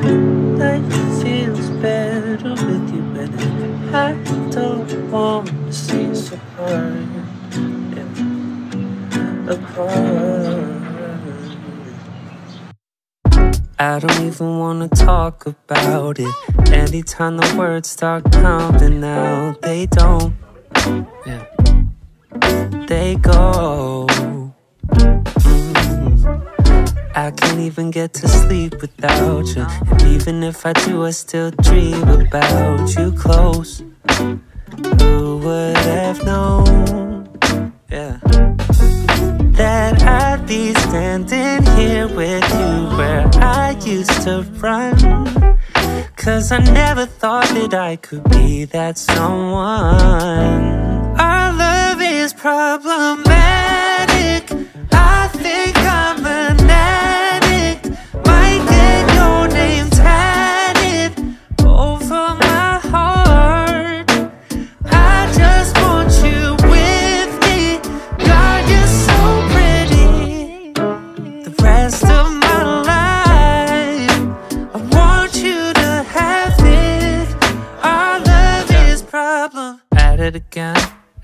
Life feels better with you it. I don't want to see us apart. Yeah. Apart. I don't even wanna talk about it. Anytime the words start coming out, they don't. Yeah. They go. I can't even get to sleep without you. And even if I do, I still dream about you close. Who would have known? Yeah that I'd be standing here with you where I used to run. Cause I never thought that I could be that someone. Our love is problematic. I think I'm an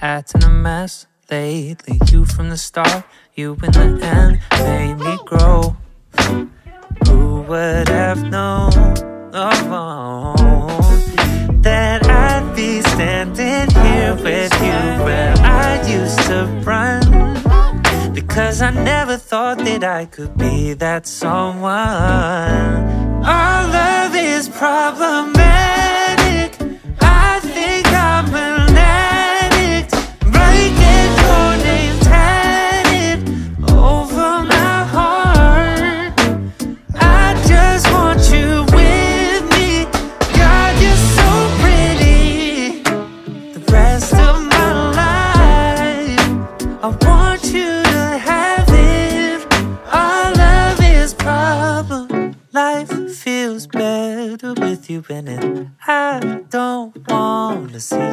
acting a mess lately. You from the start, you in the end, made me grow. Who would have known? That I'd be standing here with you where I used to run. Because I never thought that I could be that someone. Our love is problematic. I think I'm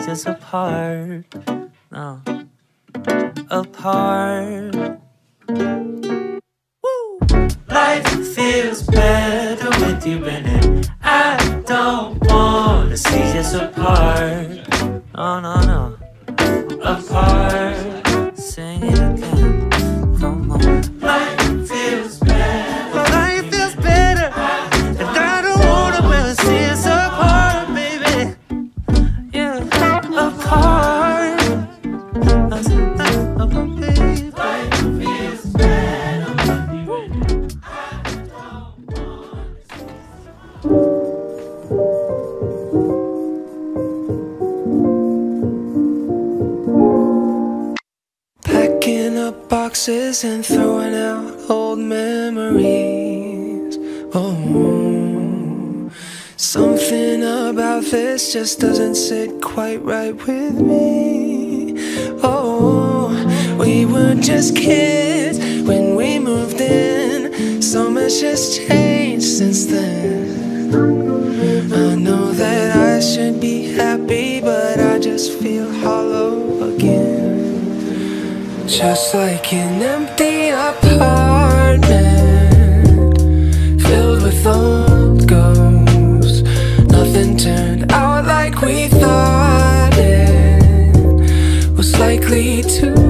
us apart. No, apart. Woo! Life feels better with you in it. I don't want to see us apart. Oh, no, no, no. Boxes and throwing out old memories. Oh, something about this just doesn't sit quite right with me. Oh, we were just kids when we moved in. So much has changed since then. I know that I should be happy, but I just feel hollow again. Just like an empty apartment filled with old ghosts. Nothing turned out like we thought it was likely to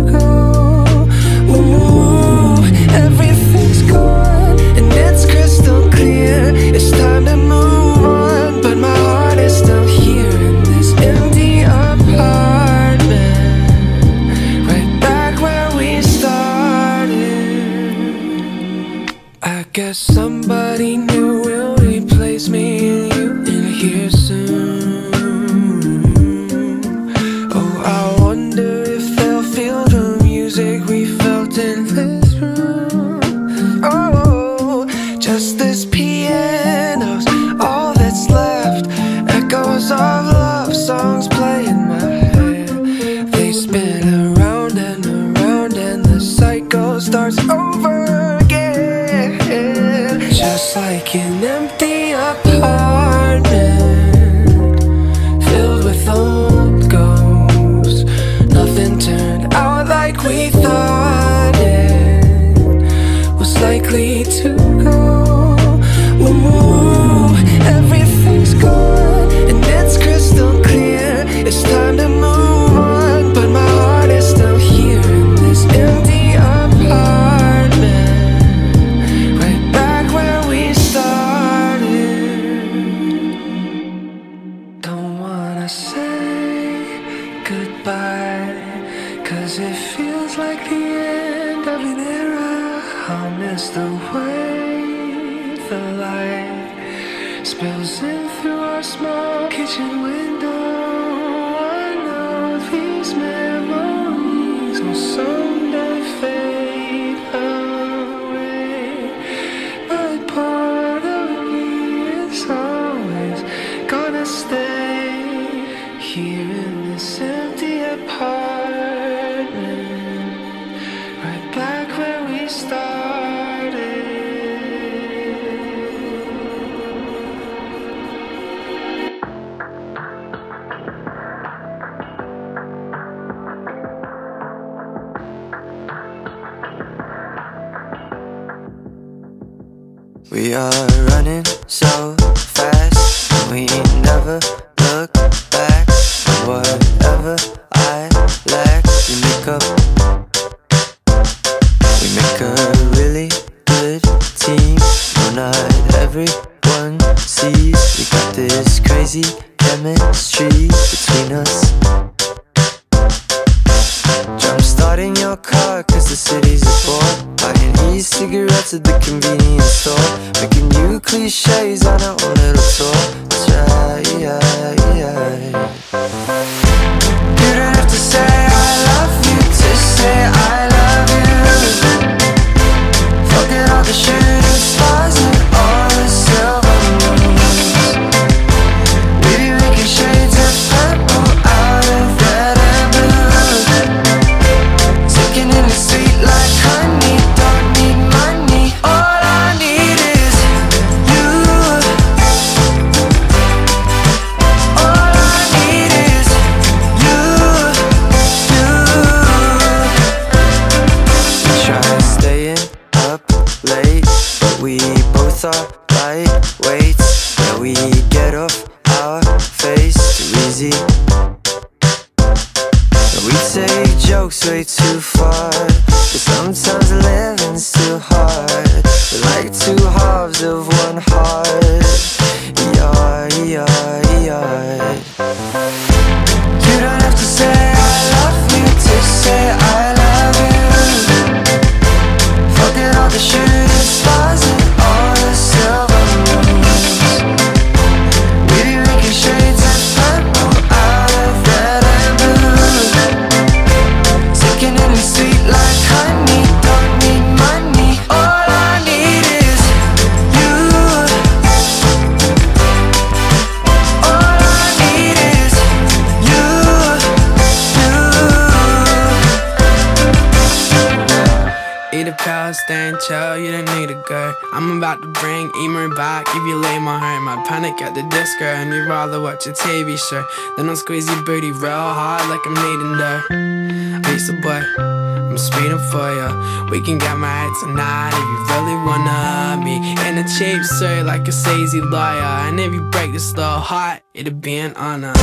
work at the disco And you'd rather watch a TV show Than I'll squeeze your booty real hard like I'm kneading dough. Lisa boy, I'm speeding for ya. We can get married tonight if you really wanna be In a cheap suit like a sleazy liar And if you break this little heart, it'll be an honor.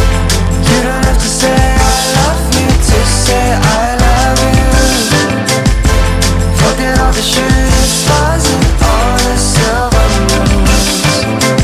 You don't have to say I love you to say I love you. Forget all the shooting stars and all the silver moons.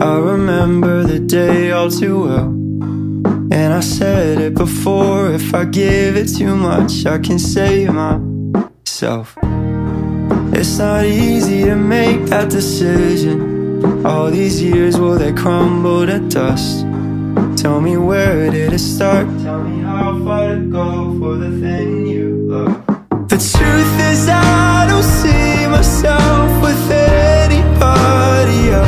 I remember the day all too well. And I said it before if I give it too much, I can save myself. It's not easy to make that decision. All these years, will they crumble to dust? Tell me where did it start? Tell me how far to go for the thing you love. The truth is, I don't see myself with anybody else.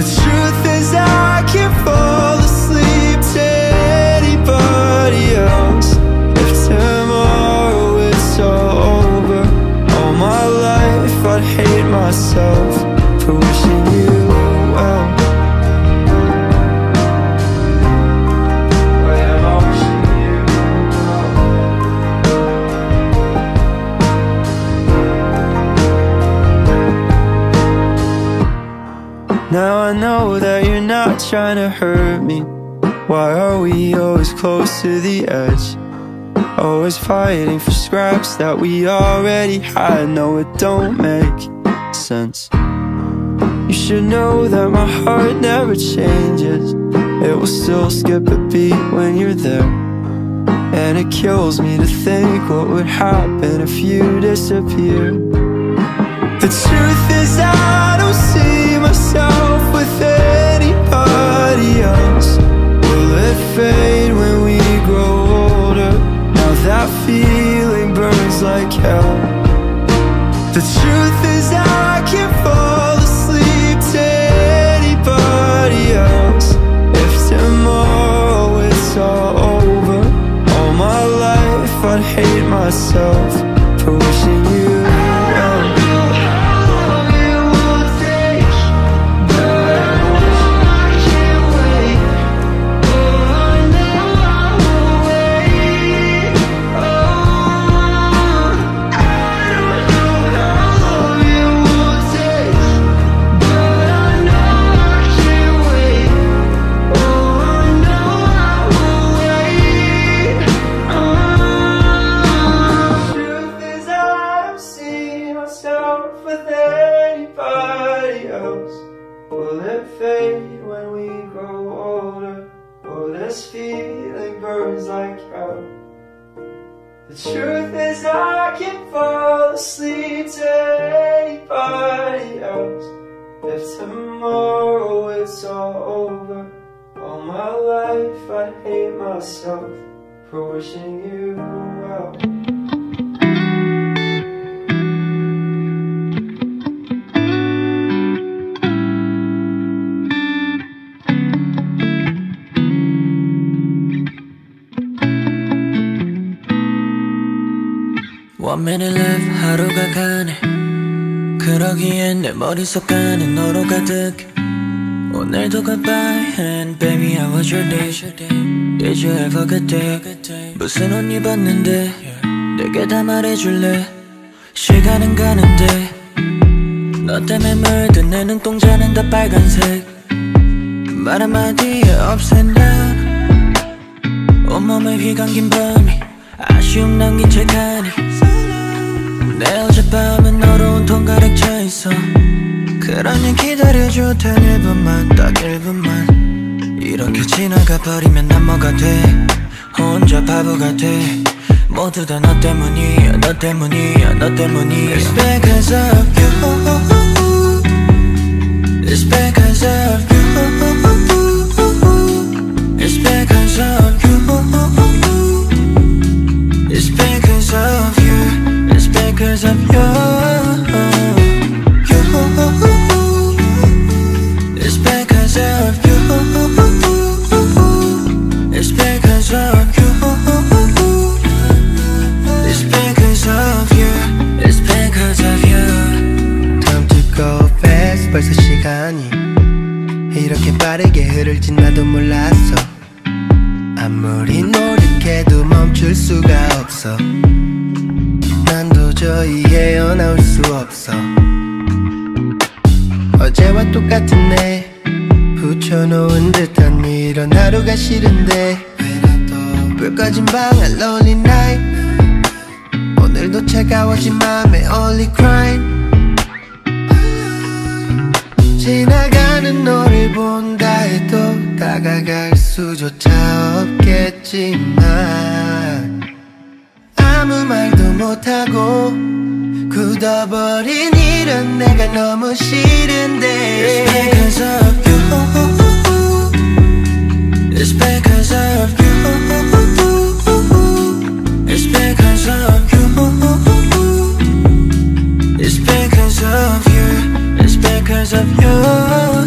듯이 fighting for scraps that we already had. No, it don't make sense. You should know that my heart never changes. It will still skip a beat when you're there. And it kills me to think what would happen if you disappeared. The truth is, I don't see myself with anybody else. Will it fade like hell. The truth is, I can't fall asleep to anybody else. If tomorrow it's all over, all my life I'd hate myself truth is, I can't fall asleep to anybody else. If tomorrow it's all over, all my life I hate myself for wishing you well. One minute left 하루가 가네. 그러기엔 내 머릿속 안에 너로 가득. 오늘도 goodbye and baby how was your day? Did you have a good day? 무슨 옷 입었는데? 내게 다 말해줄래? 시간은 가는데. 너 때문에 물든 내 눈동자는 다 빨간색. 말 한마디에 and down 온몸에 휘감긴 밤이 아쉬움 남긴 채 가니 내 어젯밤은 너로 온통 가득 차 있어. 그러니 기다려줘 단 1분만 딱 1분만. 이렇게 지나가 버리면 난 뭐가 돼? 혼자 바보가 돼 모두 다 너 때문이야 너 때문이야 너 때문이야. It's because of you. It's because of you. It's because of you. It's because of. 벌써 시간이 이렇게 빠르게 흐를지 나도 몰랐어 아무리 노력해도 멈출 수가 없어 난 도저히 헤어나올 수 없어. 어제와 똑같은 내 붙여놓은 듯한 이런 하루가 싫은데 불 꺼진 방 lonely night. 오늘도 차가워진 맘에 only crying. 지나가는 너를 본다 해도 다가갈 수조차 없겠지만 못하고 굳어버린 이런 내가 너무 It's 싫은데 because of you. It's because of you. It's because of you. It's because of you. It's because of. You.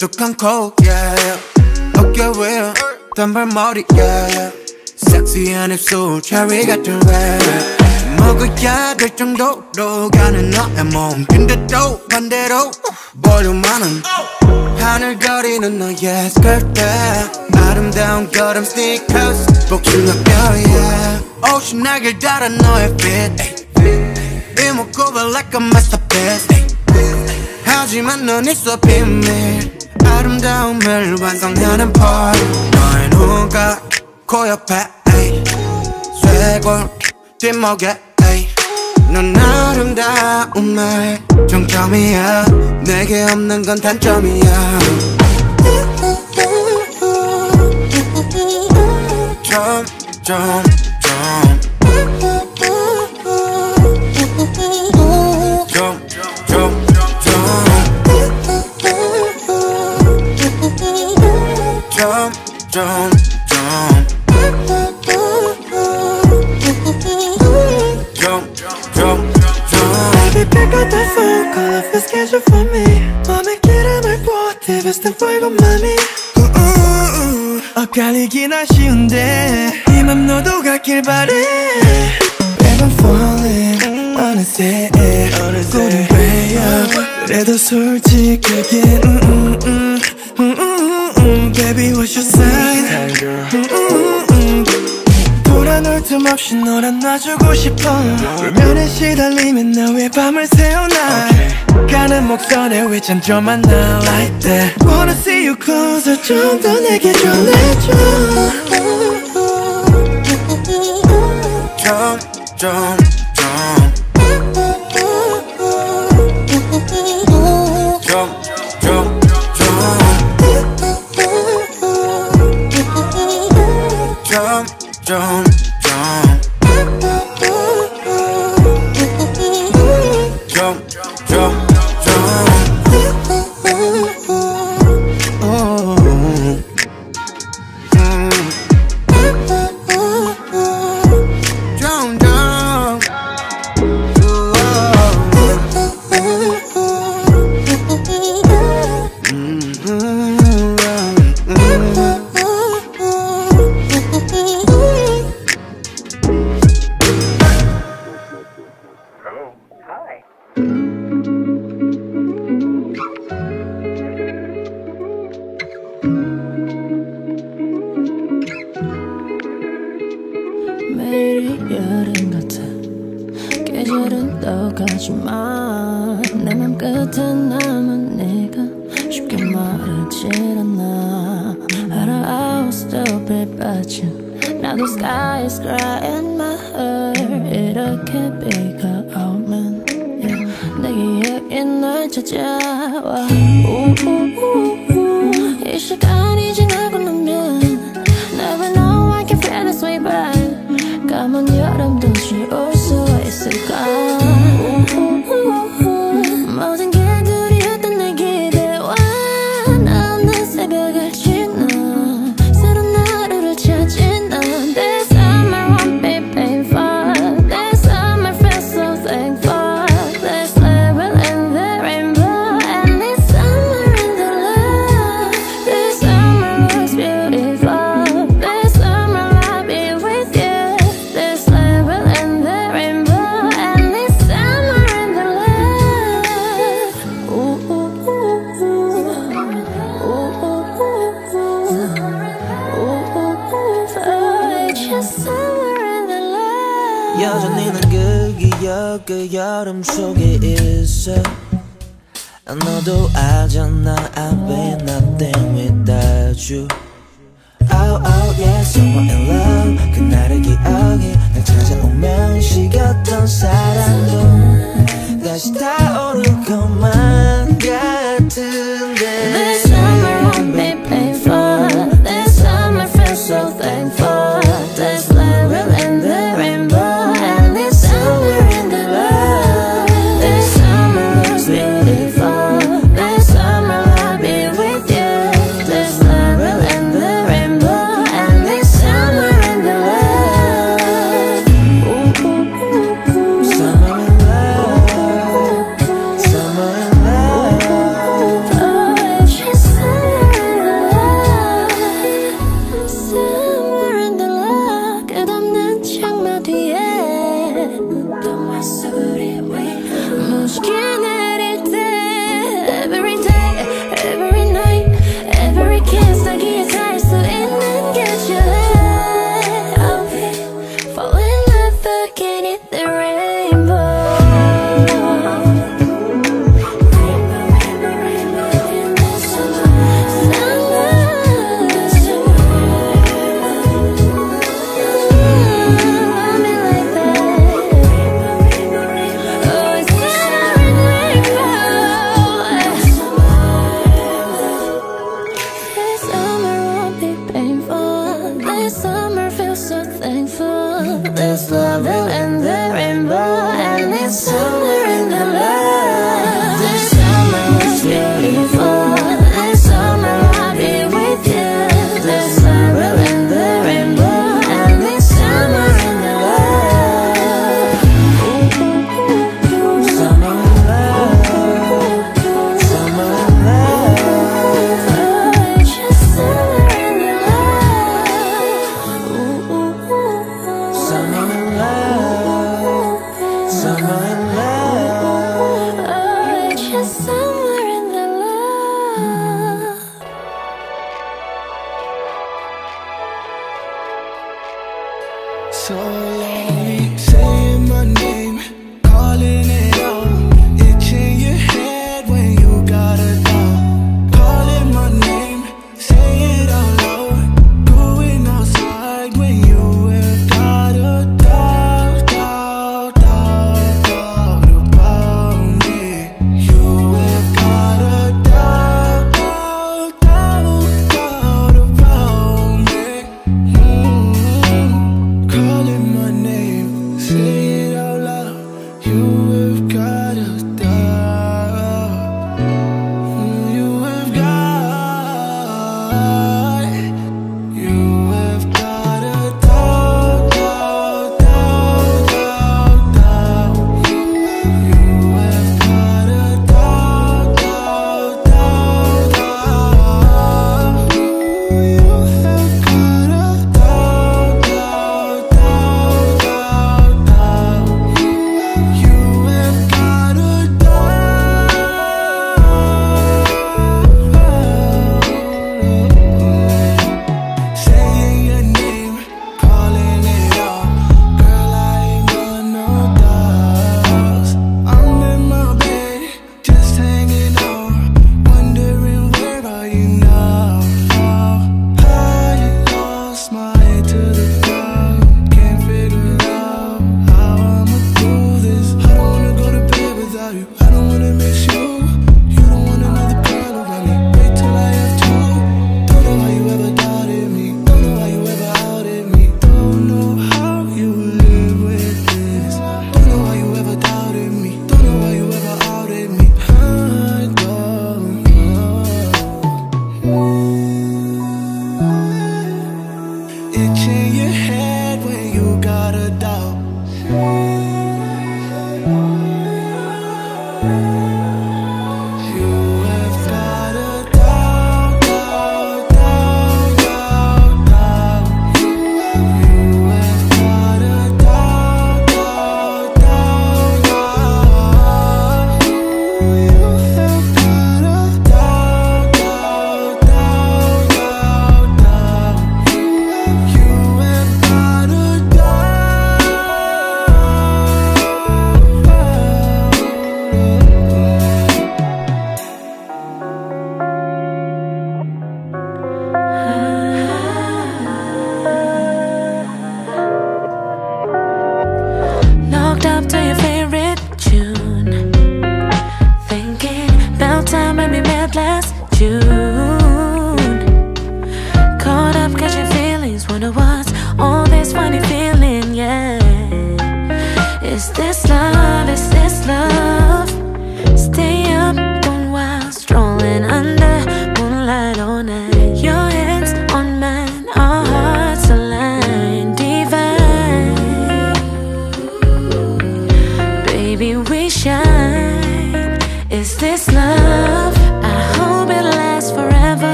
우뚝한 코 yeah. 어깨 위에 단발머리 yeah. 섹시한 입술 체리 같은 red. 먹어야 될 정도로 가는 너의 몸. 근데도 반대로 볼륨 많은 하늘거리는 너의 스커트. 아름다운 걸음 스니커스 복숭아 뼈에 오신하길 따라 너의 fit. 이목구비 like a masterpiece. 하지만 넌 있어 비밀 아름다움을 완성하는 part 너의 눈가 코 옆에 쇄골 뒷목에 넌 아름다움의 정점이야. 내게 없는 건 단점이야. 점점 Fuego mami 엇갈리긴 아쉬운데 이맘 너도 갖길 바래. Babe I'm falling 어느새. 어느새. 그래도 솔직하게 음, 음, 음, 불안할 틈 없이 널 안아주고 싶어. 불면에 시달리면 나왜 밤을 새우나 가는 목선에 왜 잔점만 나 like that. Wanna see you closer 좀 더 내게 전해줘. 점점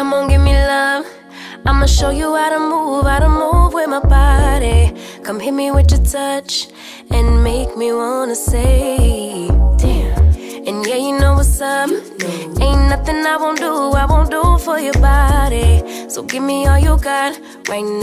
Come on, give me love. I'ma show you how to move, how to move with my body. Come hit me with your touch and make me wanna say, damn. And yeah, you know what's up. Ain't nothing I won't do, I won't do for your body. So give me all you got right now.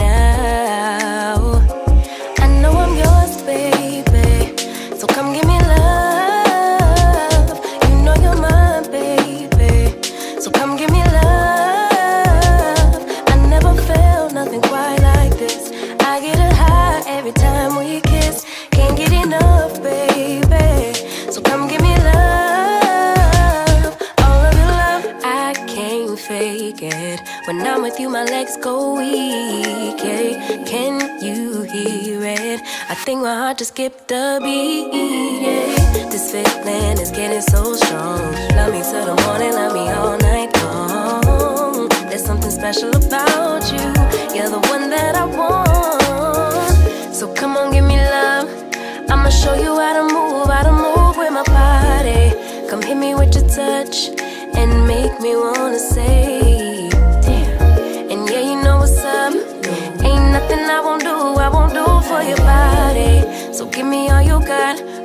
So give me all you got.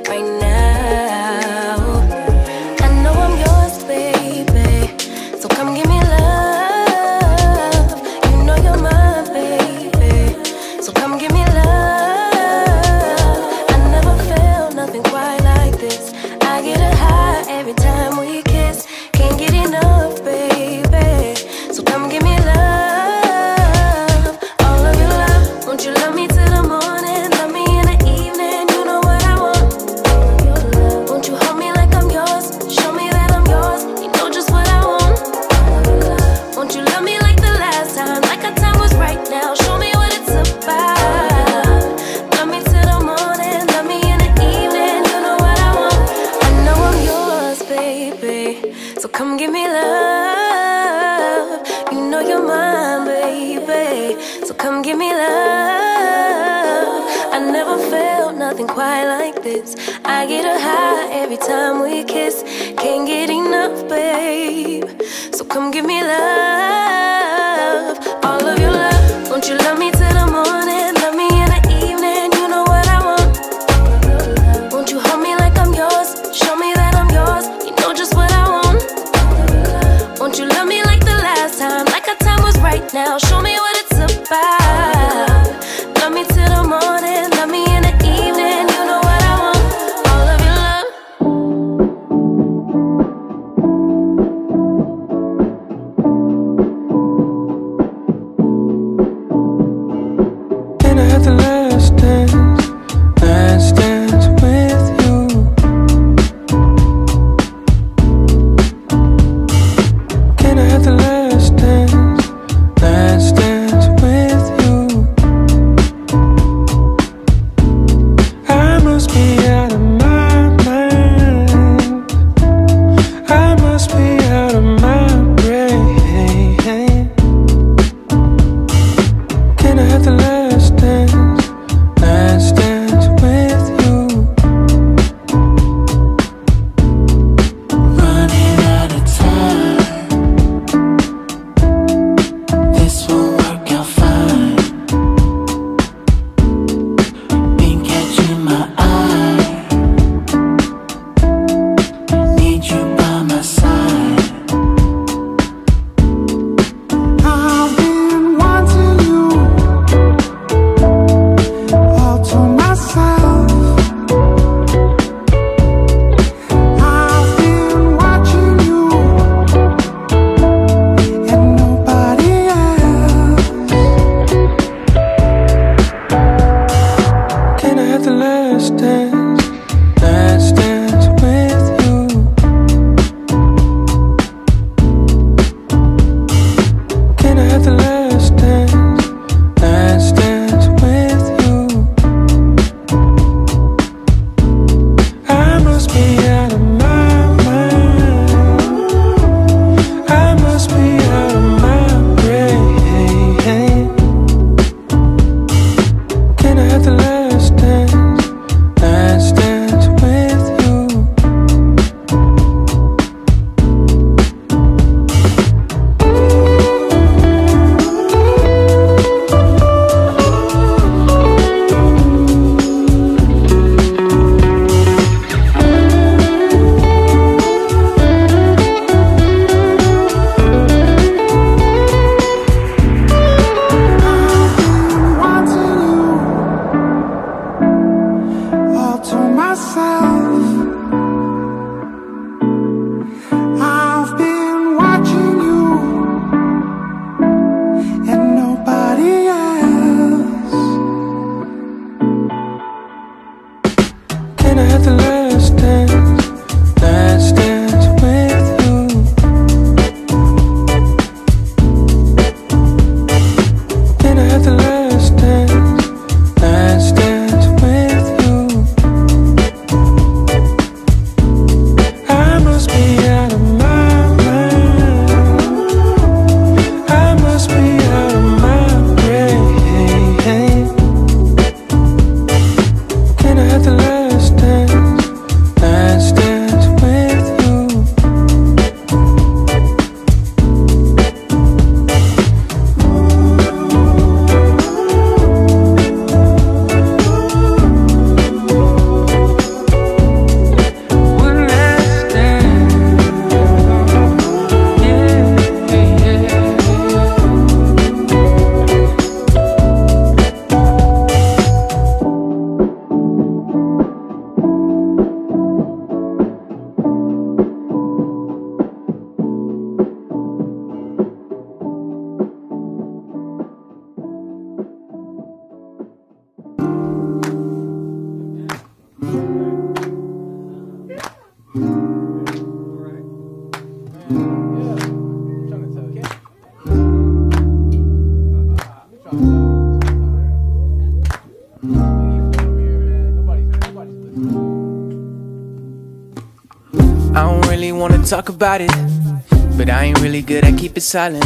About it, but I ain't really good at keep it silent.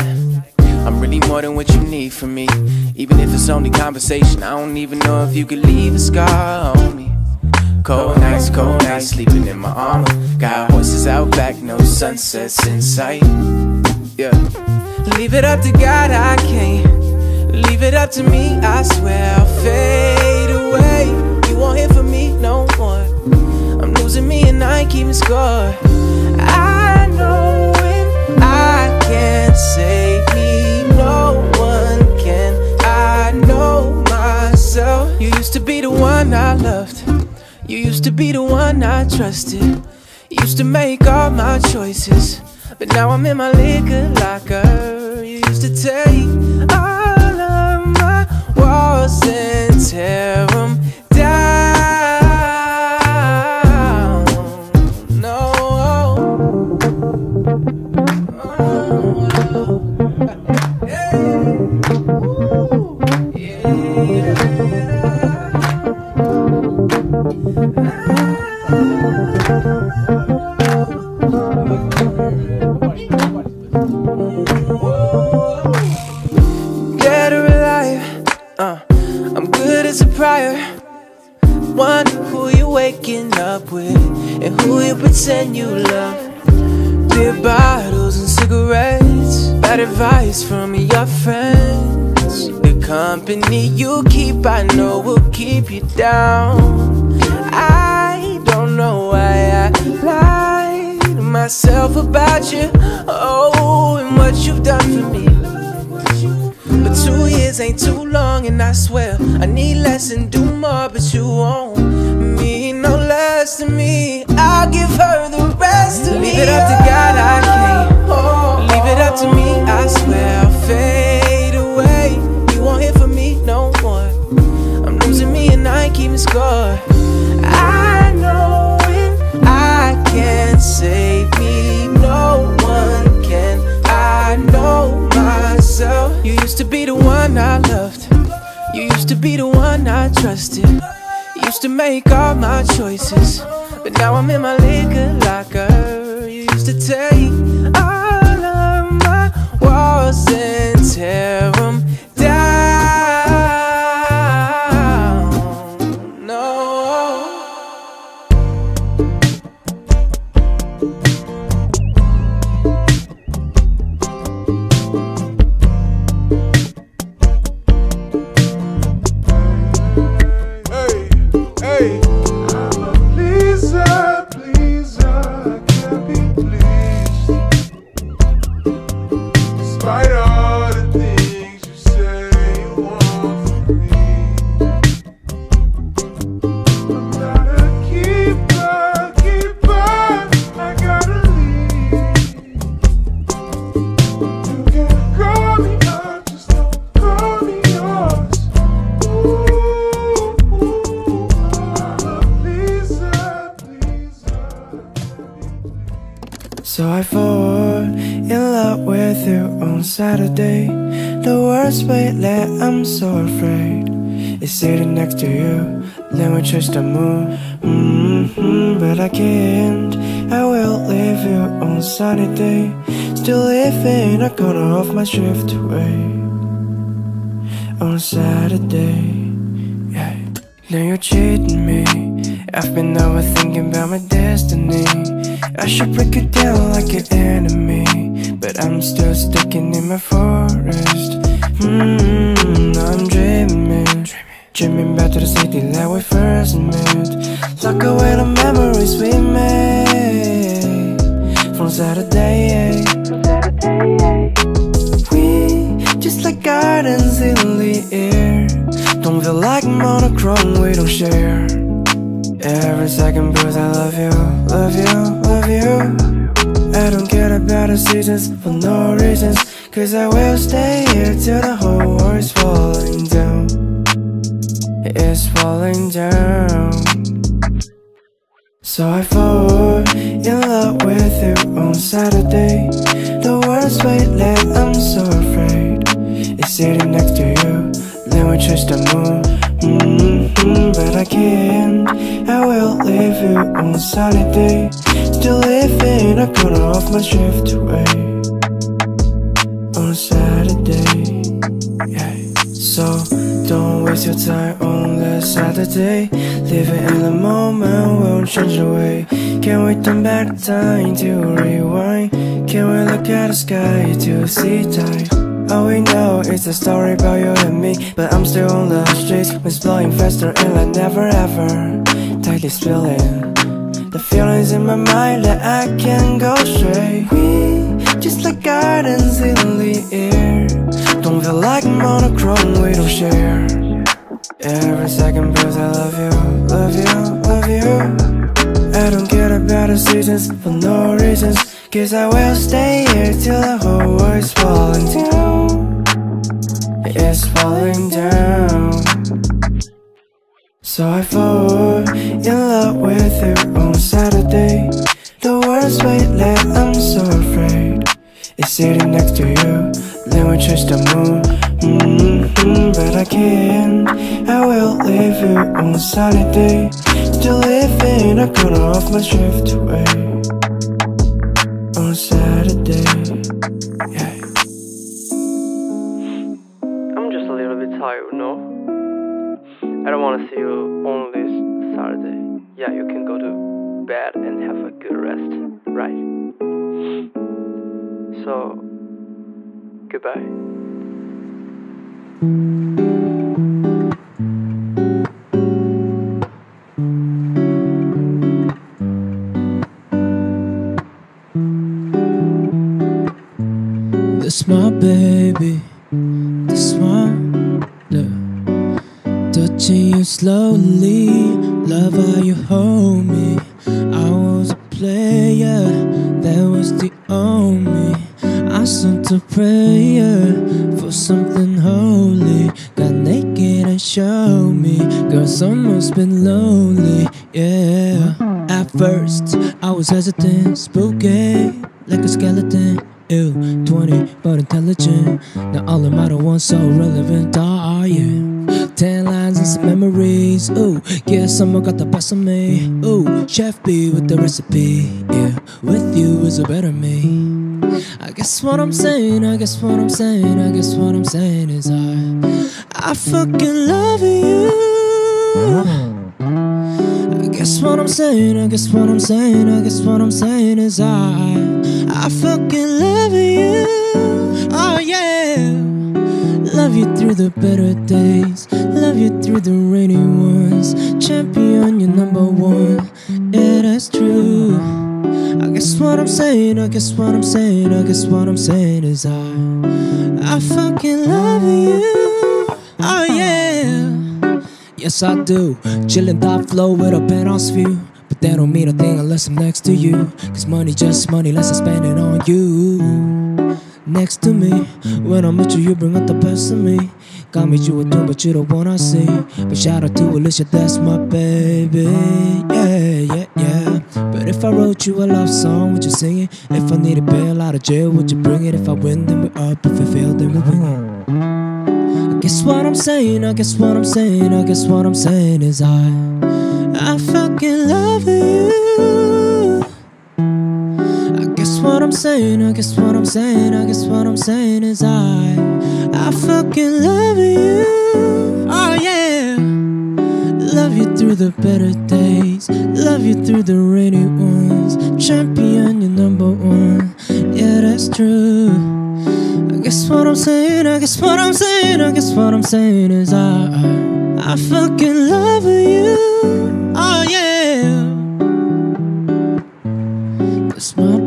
I'm really more than what you need from me. Even if it's only conversation, I don't even know if you could leave a scar on me. Cold nights, cold nights, sleeping in my armor. Got horses out back, no sunsets in sight. Yeah. Leave it up to God, I can't. Leave it up to me, I swear I'll fade away. You won't hear from me no more. I'm losing me and I ain't keeping score. Can't save me, no one can. I know myself. You used to be the one I loved. You used to be the one I trusted. You used to make all my choices. But now I'm in my liquor locker. You used to take all of my walls and tear you you love. Beer bottles and cigarettes, bad advice from your friends. The company you keep, I know will keep you down. I don't know why I lied to myself about you. Oh, and what you've done for me. But two years ain't too long, and I swear I need less and do more. But you won't Leave it up to God, I can't. Leave it up to me, I swear I'll fade away. You won't hear from me no more. I'm losing me, and I ain't keeping score. I know when I can't save me, no one can. I know myself. You used to be the one I loved. You used to be the one I trusted. You used to make all my choices. But now I'm in my liquor locker. To take break it down like an enemy, but I'm still sticking in my forest. Hmm, I'm dreaming, dreaming back to the city that we first met. Lock away the memories we made from Saturday. We just like gardens in the air. Don't feel like monochrome, we don't share. Every second proves I love you, love you, love you. I don't care about the seasons for no reasons. Cause I will stay here till the whole world's falling down. It's falling down. So I fall in love with you on Saturday. The worst way that I'm so afraid is sitting next to you. Then we chase the moon. Hmm but I can't. I will leave you on a sunny day. Still living a corner of my shift away on a Saturday. Yeah. So don't waste your time on that Saturday. Living in the moment won't change the way. Can we turn back time to rewind? Can we look at the sky to see time? All we know is a story about you and me But I'm still on the streets It's blowing faster and like never ever. This feeling. The feelings in my mind that I can't go straight. We just like gardens in the air. Don't feel like monochrome, we don't share. Every second proves I love you, love you, love you. I don't care about the seasons for no reasons Cause I will stay here till the whole world's falling down. It's falling down. So I fall in love with you on Saturday. The world's waiting, I'm so afraid. It's sitting next to you. Then we chase the moon. Mm-hmm, But I can't. I will leave you on a sunny day Still living a corner of my shift away Saturday. Yeah. I'm just a little bit tired, no? I don't want to see you on this Saturday. Yeah, you can go to bed and have a good rest, right? So, goodbye. My baby. This one, love. Touching you slowly. Love how you hold me. I was a player. That was the only. I sent a prayer for something holy. Got naked and showed me. Girl, someone's been lonely. Yeah. At first, I was hesitant, spooky, like a skeleton. Ew, 20, but intelligent. Now all of my ones so relevant are you? Ten lines and some memories. Ooh, yeah, someone got the best of me. Ooh, Chef B with the recipe. Yeah, with you is a better me. I guess what I'm saying, I guess what I'm saying, I guess what I'm saying is I, I fucking love you. Guess what I'm saying, I guess what I'm saying, I guess what I'm saying is I, I fucking love you. Oh yeah. Love you through the better days, love you through the rainy ones. Champion, you're number one. Yeah, that's true. I guess what I'm saying, I guess what I'm saying, I guess what I'm saying is I, I fucking love you. Yes, I do. Chillin' top flow with a penthouse view. But that don't mean a thing unless I'm next to you. Cause money just money, unless I spend it on you. Next to me, when I'm with you, you bring out the best of me. Got me you a tune, but you don't wanna see. But shout out to Alicia, that's my baby. Yeah, yeah, yeah. But if I wrote you a love song, would you sing it? If I need a bail out of jail, would you bring it? If I win, then we're up. If I fail, then we win. I guess what I'm saying, I guess what I'm saying, I guess what I'm saying is I, I fucking love you. I guess what I'm saying, I guess what I'm saying, I guess what I'm saying is I, I fucking love you. Oh yeah. Love you through the better days, love you through the rainy ones. Champion, you're number one. Yeah, that's true. Guess what I'm saying, I guess what I'm saying, I guess what I'm saying is I, I, fucking love you. Oh yeah. That's my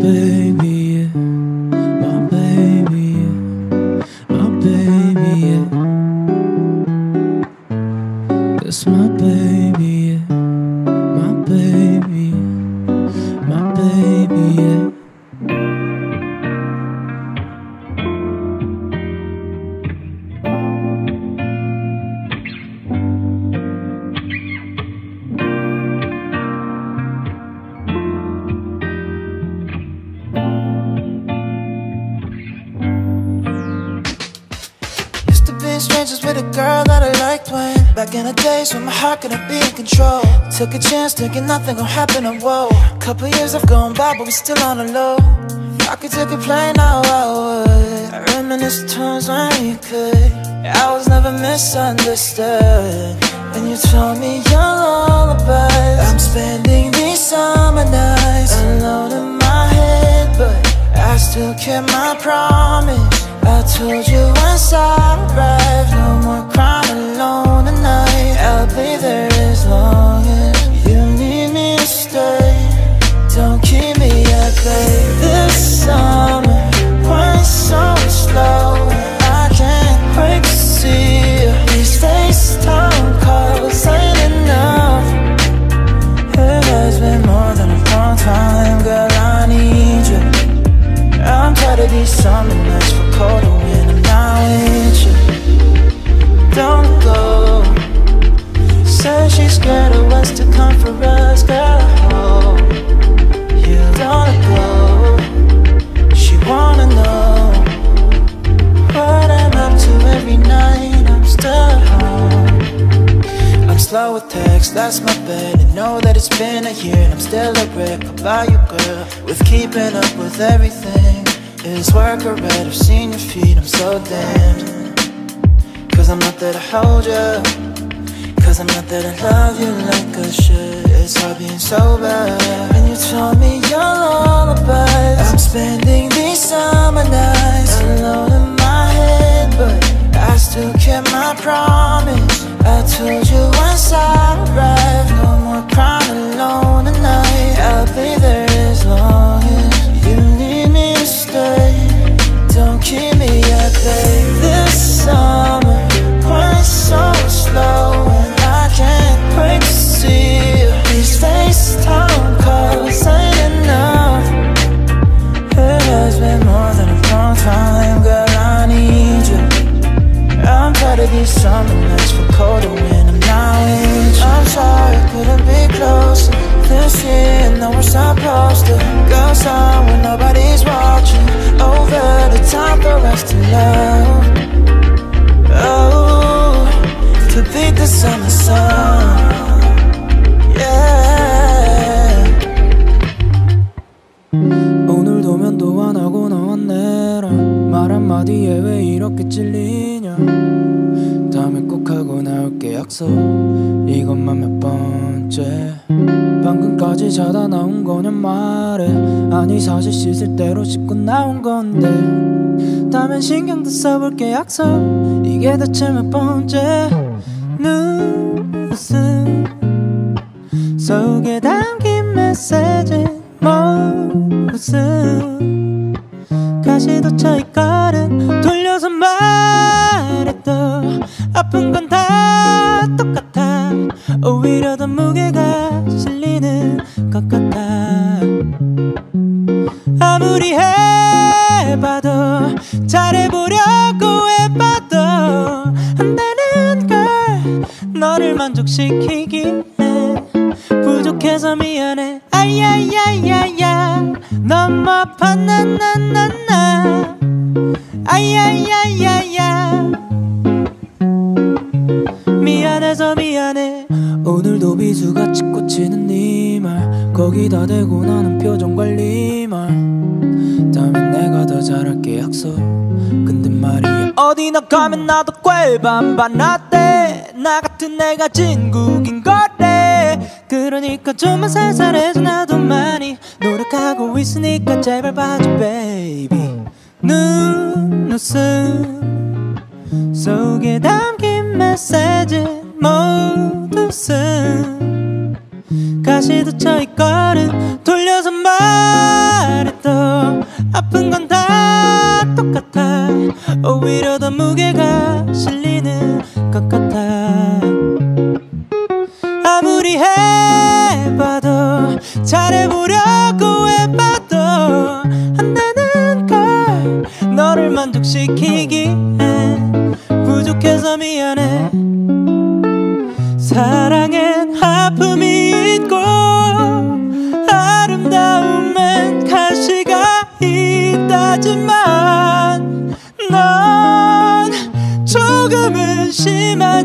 still on the low. If I could take a plane now I would. I reminisce the times when we could. I was never misunderstood. And you told me your lullabies I'm spending these summer nights Alone in my head but I still kept my promise. I told you once I arrive No more crying alone tonight I'll be there as long This slow with text, that's my bed. And know that it's been a year and I'm still a wreck about you, girl With keeping up with everything. Is work or red, I've seen your feet, I'm so damned Cause I'm not there to hold you Cause I'm not there to love you like I should. It's hard being sober And you told me your lullabies. I'm spending these summer nights Alone in my head But I still kept my promise. I told you once I arrive No more crying alone tonight. I'll be there as long as you need me to stay. Don't keep me at bay This summer summer nights for cold and when I'm not with you I'm sorry couldn't be closer This year, and we're supposed to Go somewhere nobody's watching Over the time for us to love Oh, to beat the summer sun 오늘도 면도 안 하고 나왔네라 말 한마디에 왜 이렇게 찔리 약속 이것만 몇 번째. 방금까지 자다 나온 거냐 말해. 아니 사실 씻을 대로 씻고 나온 건데. 다음엔 신경도 써볼게 약속. 이게 대체 몇 번째? 눈웃음. 속에 담긴 메시지 무슨 가시도 차이가는 돌려서 말해도 아픈 건다 똑같아 오히려 더 무게가 실리는 것 같아. 아무리 해 거기다 대고 나는 표정 관리말. 다음엔 내가 더 잘할게 약속 근데 말이야 어디 나 가면 나도 꿀밤반라떼 나 같은 내가 진국인 거래. 그러니까 좀만 살살해줘 나도 많이. 노력하고 있으니까 제발 봐줘 baby. 눈웃음. 속에 담긴 메시지 모두 쓴 가시도 저있거든. 돌려서 말해도 아픈 건 다 똑같아. 오히려 더 무게가 실리는 것 같아. 아무리 해봐도 잘해보려고 해봐도 안 되는 걸 너를 만족시키기에 부족해서 미안해. 사랑엔 아픔이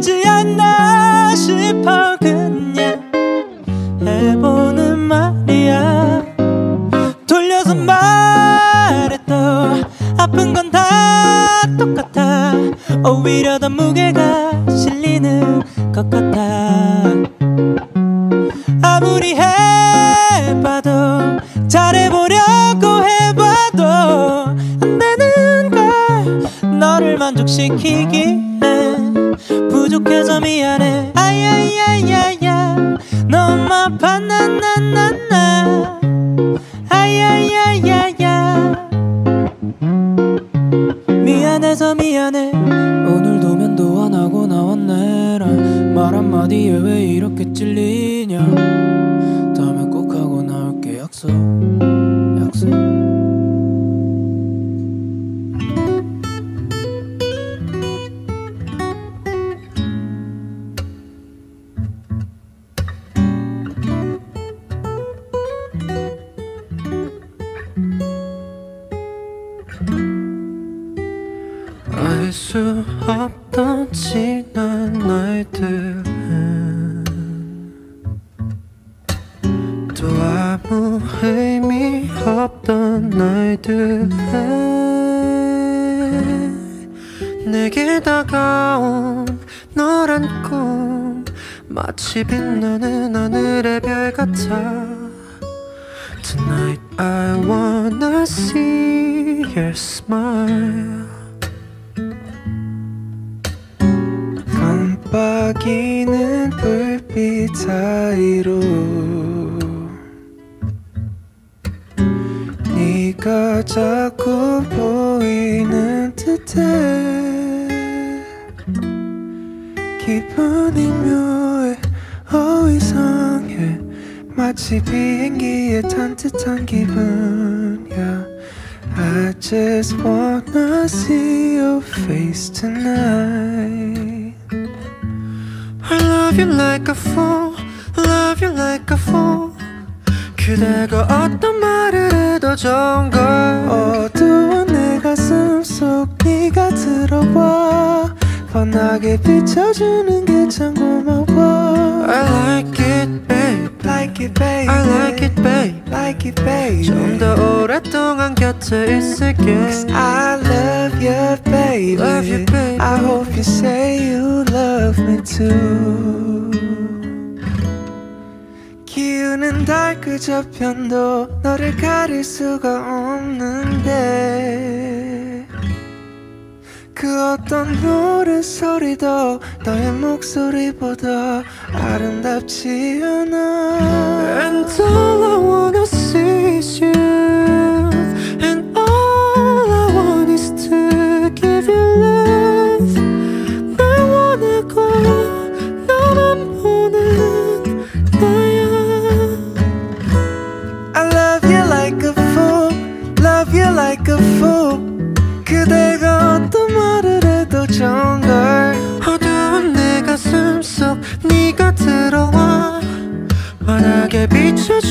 심하지 않나 싶어 그냥 해보는 말이야. 돌려서 말해도 아픈 건 다 똑같아. 오히려 더 무게가 지난 날들은 또 아무 의미 없던 날들에 내게 다가온 너란 꿈. 마치 빛나는 하늘의 별 같아. Tonight I wanna see your smile 깜빡이는 불빛 사이로 네가 자꾸 보이는 듯해 기분이 묘해 어 이상해 마치 비행기에 탄 듯한 기분이야. I just wanna see your face tonight I love you like a fool Love you like a fool 그대가 어떤 말을 해도 좋은 걸 어두운 내 가슴 속 네가 들어와 환하게 비춰주는 게 참 고마워 I like it babe Like it babe I like it babe Like it babe 좀 더 오랫동안 곁에 있을게 Cause I love you baby Love you baby I hope you say you love me too 기우는 달 그 저편도 너를 가릴 수가 없는데 그 어떤 노래소리도 너의 목소리보다 아름답지 않아. And all I wanna see is you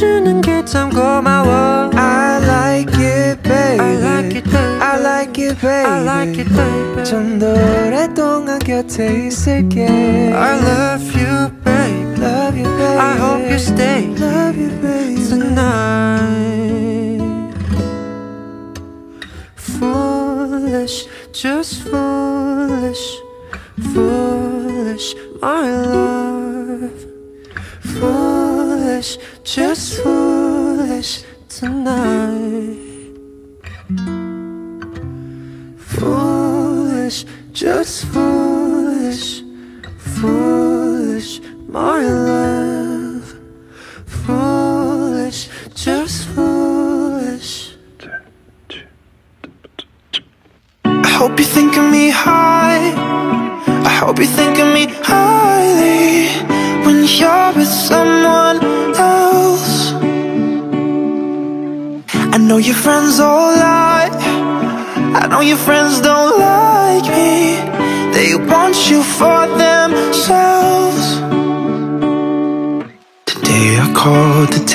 비춰주는 게 참 고마워 I like it baby I like it baby I like it baby I like it baby 좀 더 오랫동안 곁에 있을게 I love you baby Love you baby I hope you stay Love you baby tonight Foolish, just foolish, foolish,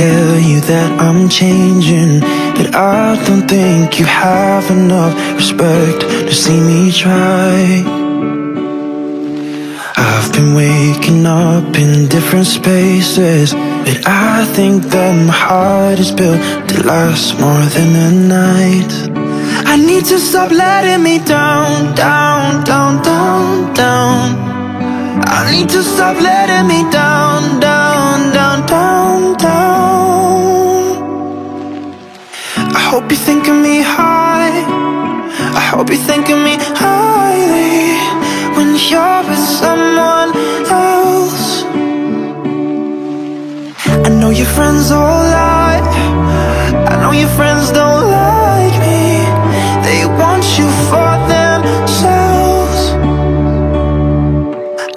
tell you that I'm changing. That I don't think you have enough respect to see me try. I've been waking up in different spaces. But I think that my heart is built to last more than a night. I need to stop letting me down, down, down, down, down. I need to stop letting me down, down, hope you think of me highly when you're with someone else. I know your friends all lie. I know your friends don't like me. They want you for themselves.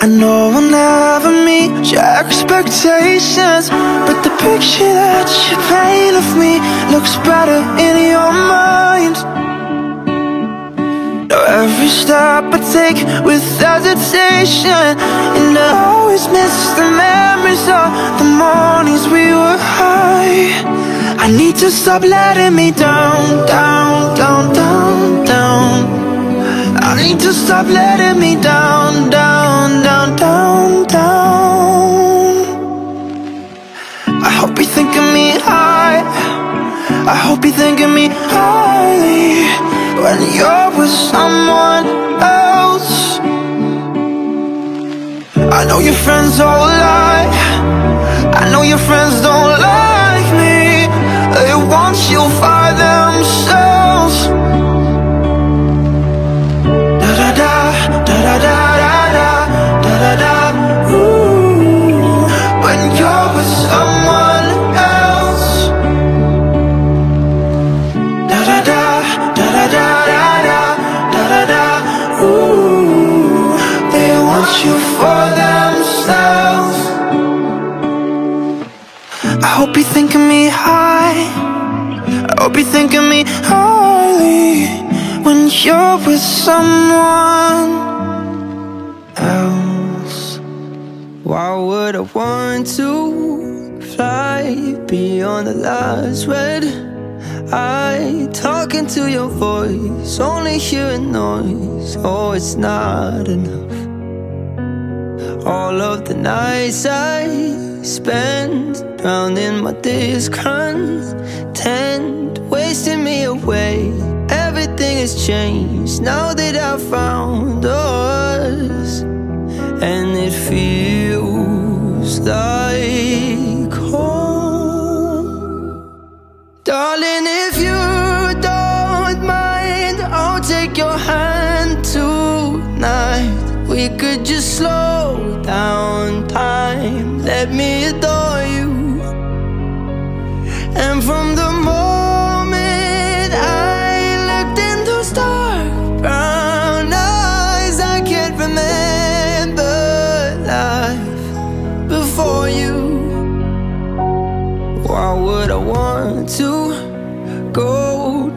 I know I'll never meet your expectations, but the picture that you paint of me looks better in your mind. Every step I take with hesitation. And I always miss the memories of the mornings we were high. I need to stop letting me down, down, down, down, down. I need to stop letting me down, down, down, down, down. I hope you think of me high. I hope you think of me highly when you're with someone else. I know your friends all lie. I know your friends don't like me. They want you for themselves. Think of me highly when you're with someone else. Why would I want to fly beyond the last red? I talking to your voice, only hearing noise. Oh, it's not enough. All of the nights I spend drowning my discontent, wasting me away. Everything has changed now that I found us, and it feels like home. Darling, if you don't mind, I'll take your hand tonight. We could just slow down time. Let me adore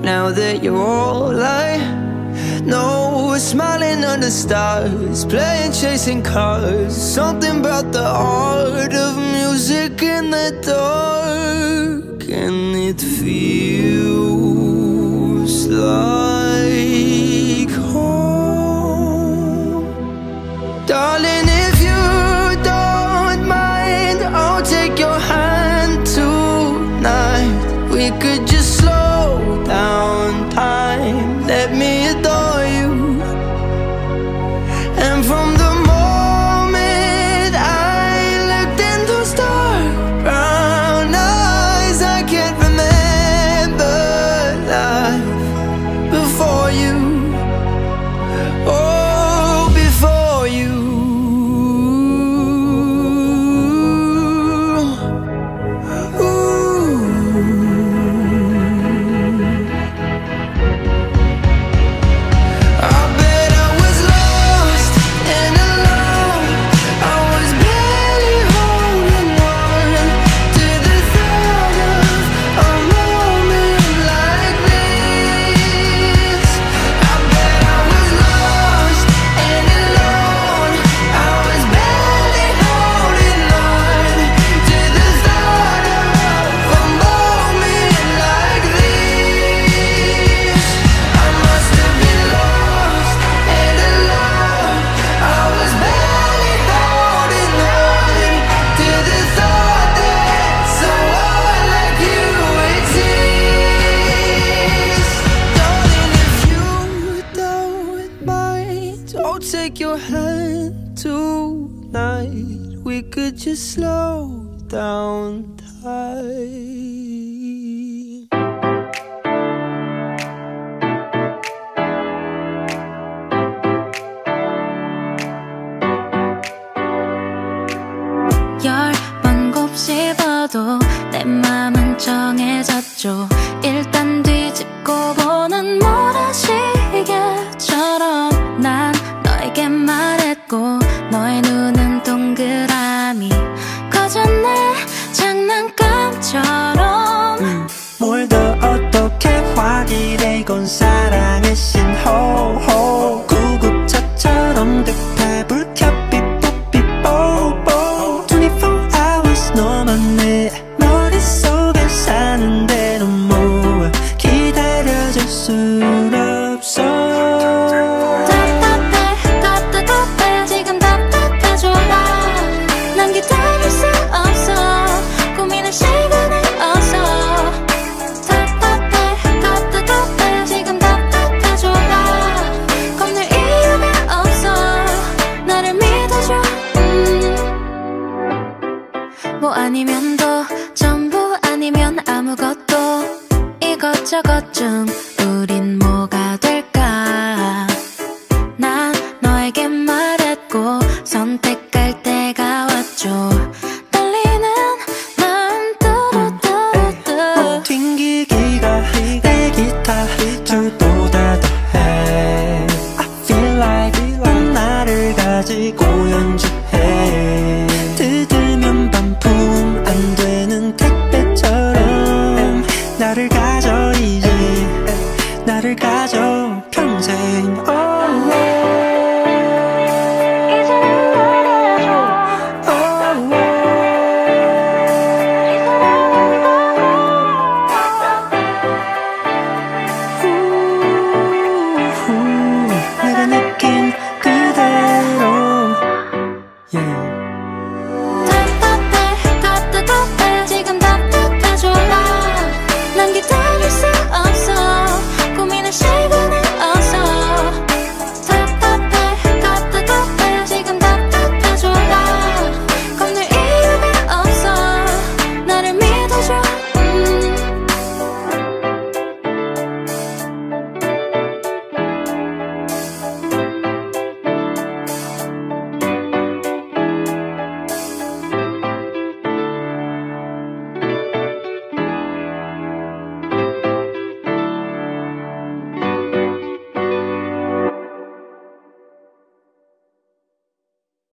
now that you're all I know? We're smiling under stars, playing chasing cars. Something about the art of music in the dark, and it feels like home. Darling,